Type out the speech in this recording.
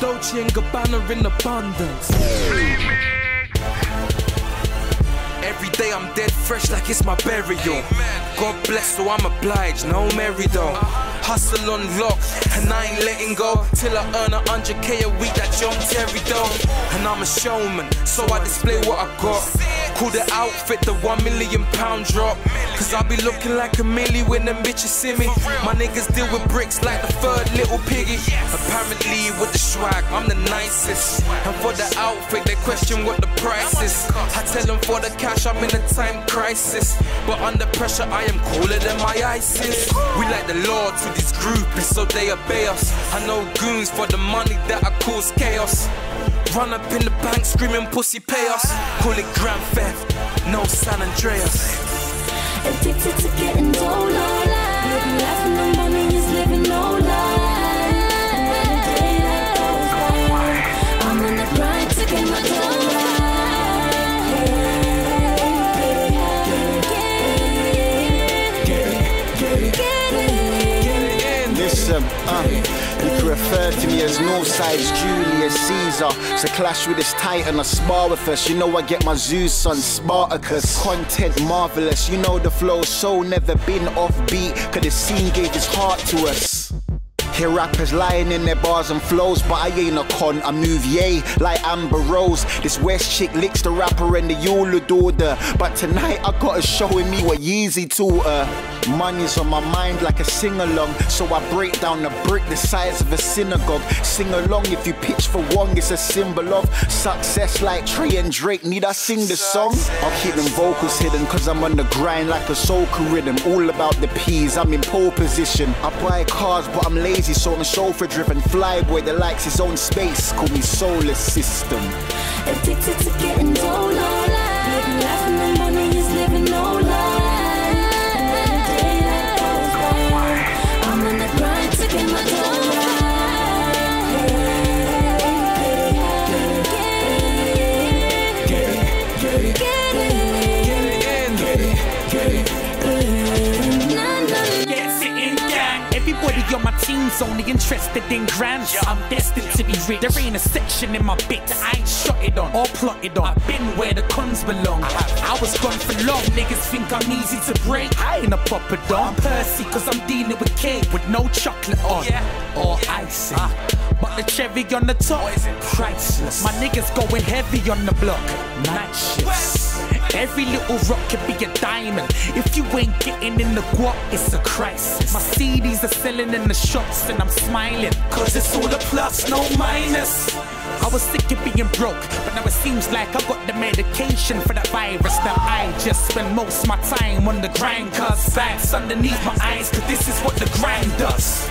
Dolce and Gabbana in abundance. Every day I'm dead fresh like it's my burial. God bless, so I'm obliged. No Mary though. Hustle on lock, and I ain't letting go till I earn a hundred K a week. That John Terry though. And I'm a showman, so I display what I got. Call the outfit the one million pound drop. Cause I be looking like a millie when them bitches see me. My niggas deal with bricks like the third piggy. Apparently, with the swag, I'm the nicest. And for the outfit, they question what the price is. I tell them for the cash, I'm in a time crisis. But under pressure, I am cooler than my ISIS. We like the law to these groupies, so they obey us. I know goons for the money that I cause chaos. Run up in the bank screaming pussy pay us. Call it grand theft, no San Andreas. Addicted to getting dough, Living life no money is living no lie. Listen, uh, you refer to me as Northside's Julius Caesar. So clash with this titan, I spar with us. You know I get my Zeus on Spartacus. Content marvelous, you know the flow so never been offbeat. Cause the scene gave his heart to us. Hear rappers lying in their bars and flows, but I ain't a con. I move yay like Amber Rose. This West chick licks the rapper and the Yola daughter. But tonight I got her showing me what Yeezy taught her. Money's on my mind like a sing along, so I break down a brick the size of a synagogue. Sing along if you pitch for one, it's a symbol of success like Trey and Drake. Need I sing the song? I'll keep them vocals hidden, cause I'm on the grind like a soca rhythm. All about the P's, I'm in pole position. I buy cars, but I'm lazy, so I'm chauffeur driven. Flyboy that likes his own space, call me solar system. Addicted to getting Living life and no money is living no Everybody on my team's only interested in grants. I'm destined to be rich. There ain't a section in my bits I ain't shot it on or plotted on. I've been where the cons belong. I was gone for long. Niggas think I'm easy to break. I ain't a proper don. I'm Percy, cause I'm dealing with cake with no chocolate on or icing. But the cherry on the top, priceless. My niggas going heavy on the block, night shifts. Every little rock can be a diamond. If you ain't getting in the guap, it's a crisis. My CDs are selling in the shops and I'm smiling. Cause it's all a plus, no minus. I was sick of being broke, but now it seems like I got the medication for that virus. Now I just spend most of my time on the grind, cause bags underneath my eyes, cause this is what the grind does.